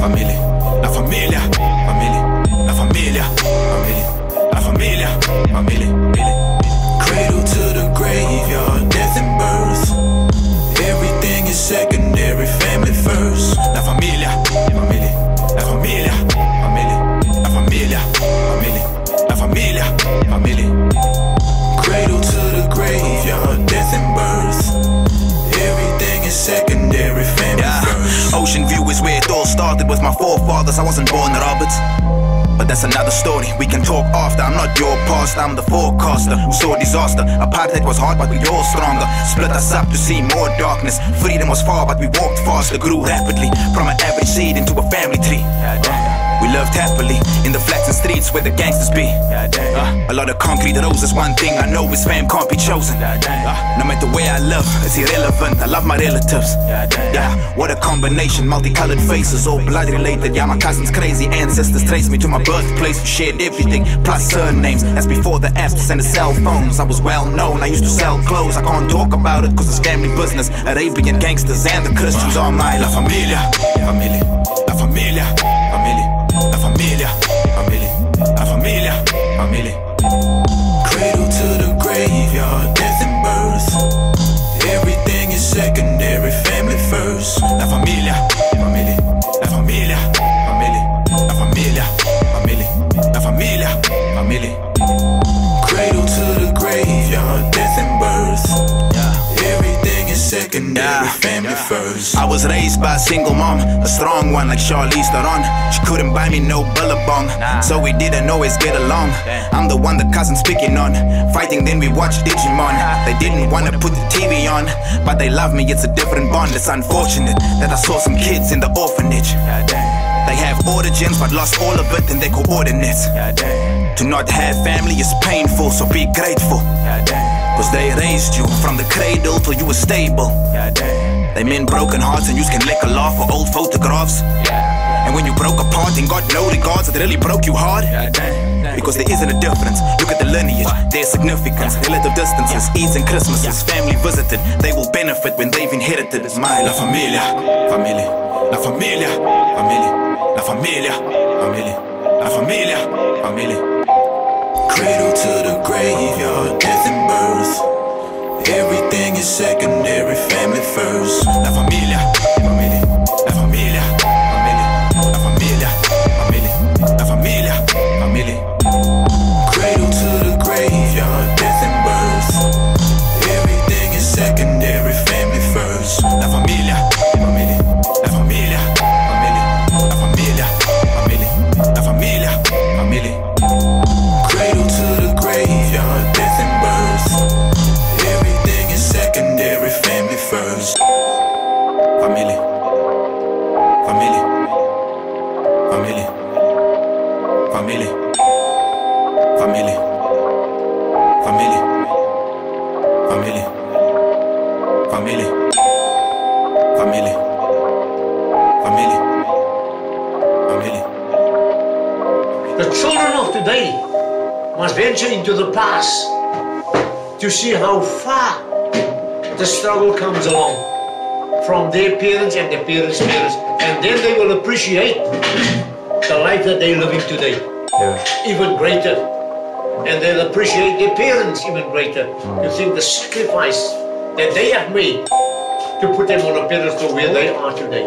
familia, with my forefathers. I wasn't born Robert. But that's another story, we can talk after. I'm not your pastor, I'm the forecaster who saw disaster. Apartheid was hard, but we all stronger. Split us up to see more darkness. Freedom was far, but we walked faster. Grew rapidly from an average seed into a family tree. We lived happily in the flats and streets where the gangsters be. Uh, a lot of concrete roses, one thing I know is fame can't be chosen. Uh, no matter where I live, it's irrelevant. I love my relatives. Yeah, what a combination, multicolored faces, all blood related. Yeah, my cousin's crazy ancestors trace me to my birthplace. We shared everything, plus surnames. That's before the apps and the cell phones. I was well known, I used to sell clothes. I can't talk about it cause it's family business. Arabian gangsters and the Christians are my La familia, familia, secondary, Yeah. family first. I was raised by a single mom, a strong one like Charlize Theron. She couldn't buy me no billabong, so we didn't always get along. I'm the one the cousins picking on. Fighting, then we watched Digimon. They didn't wanna put the TV on, but they love me. It's a different bond. It's unfortunate that I saw some kids in the orphanage. They have origins, but lost all of it in their coordinates. To not have family is painful, so be grateful. Cause they raised you from the cradle till you were stable. They meant broken hearts and you can lick a laugh for old photographs. And when you broke apart and got no regards, it really broke you hard. Because there isn't a difference. Look at the lineage, their significance, relative distances, Eids and Christmases, family visited. They will benefit when they've inherited my La familia, familia, la familia, familia, la familia, familia, la familia, familia. Cradle to the graveyard, death and birth. Everything is secondary, family first. La familia, The children of today must venture into the past to see how far the struggle comes along from their parents and their parents' parents, and then they will appreciate the life that they're living today even greater. And they'll appreciate their parents even greater. You think the sacrifice that they have made to put them on a pedestal where they are today.